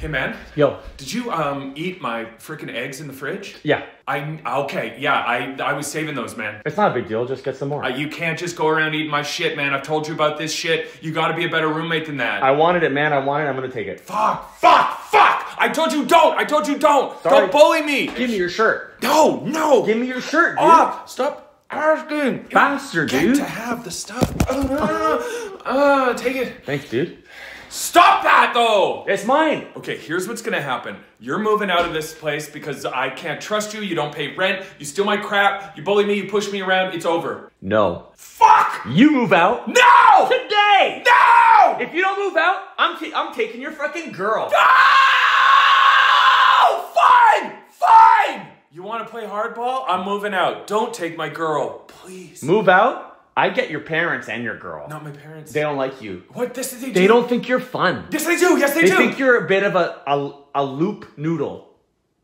Hey man, Yo. did you um eat my freaking eggs in the fridge? Yeah. I okay, yeah, I I was saving those, man. It's not a big deal. Just get some more. Uh, you can't just go around eating my shit, man. I've told you about this shit. You got to be a better roommate than that. I wanted it, man. I wanted it. I'm gonna take it. fuck, fuck, fuck! I told you don't. I told you don't. Sorry. Don't bully me. Give me your shirt. No, no. Give me your shirt, dude. Ah, stop asking. Faster, Get dude. to have the stuff. Uh, uh, take it. Thanks, dude. Stop that though. It's mine. Okay, here's what's gonna happen. You're moving out of this place because I can't trust you. You don't pay rent. You steal my crap. You bully me. You push me around. It's over. No. Fuck! You move out No! today. No! If you don't move out, I'm ta- I'm taking your fucking girl. No! Fine! Fine! You wanna play hardball? I'm moving out. Don't take my girl. Please. Move out. I get your parents and your girl. Not my parents. They don't like you. what? This is they do. They don't think you're fun. Yes, they do. Yes, they, They do. They think you're a bit of a a, a loop noodle.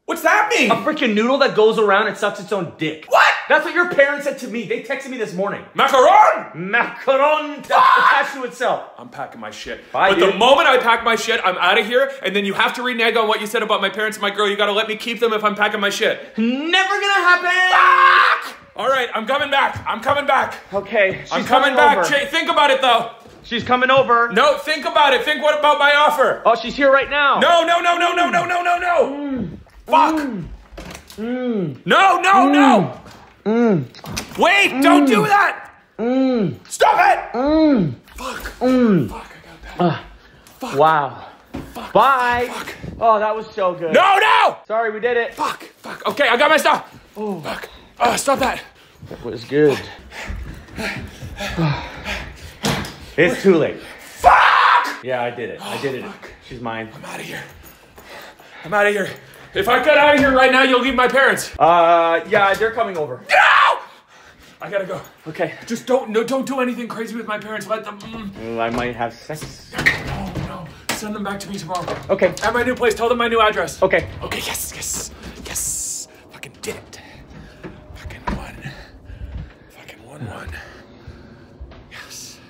What's that mean? A freaking noodle that goes around and sucks its own dick. What? That's what your parents said to me. They texted me this morning. Macaron! Macaron Ah! attached to itself. I'm packing my shit. Bye, but the moment I pack my shit, I'm out of here. And then you have to renege on what you said about my parents and my girl. You gotta let me keep them if I'm packing my shit. Never gonna happen. Fuck! All right, I'm coming back. I'm coming back. Okay, she's I'm coming, back. Over. Jay, think about it though. She's coming over. No, think about it. Think what about my offer? Oh, she's here right now. No, no, no, no, no, no, no, no, no. Fuck. No, no, no. Wait, don't do that. Stop it. Fuck. Fuck, I got that. Wow. Bye. Fuck. Oh, that was so good. No, no. Sorry, we did it. Fuck. Fuck. Okay, I got my stuff. Oh. Fuck. Uh, stop that. It was good. it's too late. Fuck. Yeah, I did it. I did it. She's mine. I'm out of here. I'm out of here. If I get out of here right now, you'll leave my parents. Uh, yeah, they're coming over. No! I gotta go. Okay. Just don't no don't do anything crazy with my parents. Let them mm. I might have sex. No, no. Send them back to me tomorrow. Okay. At my new place, tell them my new address. Okay. Okay, yes, yes. one. one.